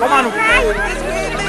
Toma no cu.